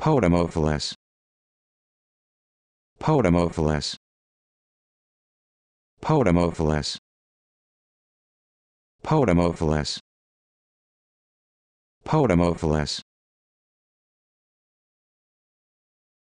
Potamophilus. Potamophilus. Potamophilus. Potamophilus. Potamophilus.